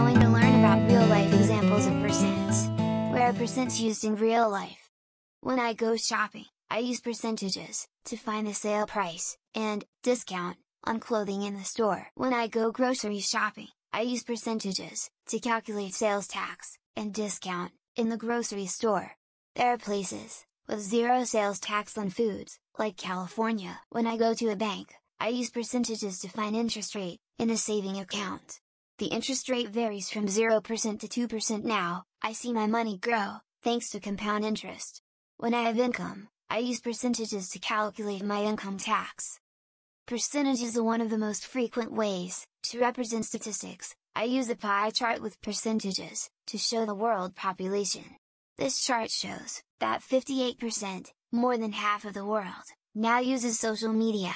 going to learn about real life examples of percents. Where are percents used in real life? When I go shopping, I use percentages, to find the sale price, and, discount, on clothing in the store. When I go grocery shopping, I use percentages, to calculate sales tax, and discount, in the grocery store. There are places, with zero sales tax on foods, like California. When I go to a bank, I use percentages to find interest rate, in a saving account. The interest rate varies from 0% to 2% now, I see my money grow, thanks to compound interest. When I have income, I use percentages to calculate my income tax. Percentages are one of the most frequent ways, to represent statistics, I use a pie chart with percentages, to show the world population. This chart shows, that 58%, more than half of the world, now uses social media,